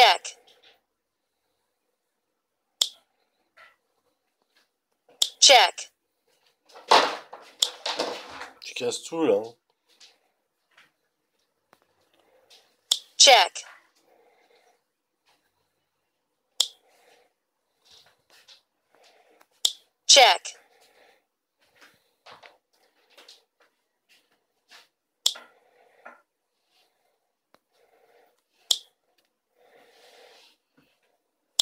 Check. Check. Tu casses tout là. hein. Check. Check.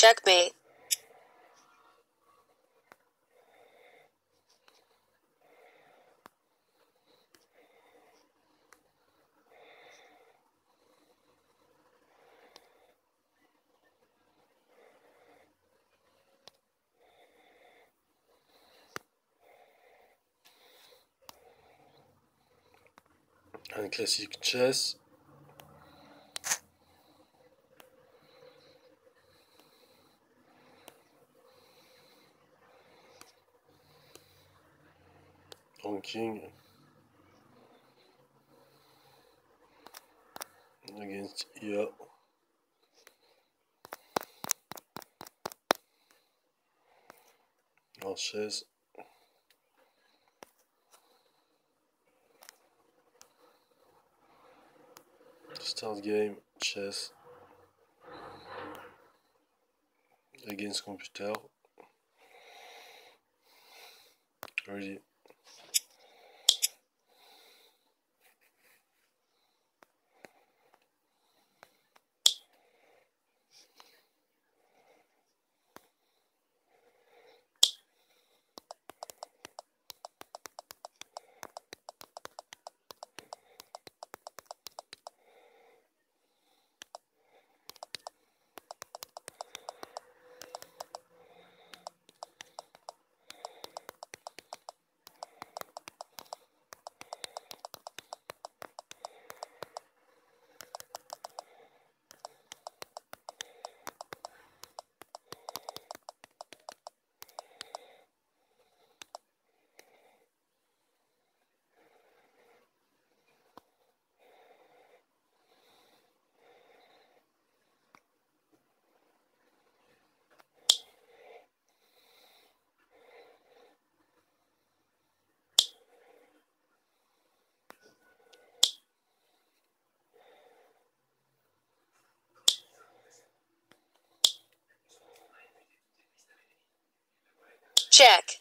Checkmate. Un classique chess. Ranking. Against. En chaise. Start game, chess. Against computer. Ready. Check.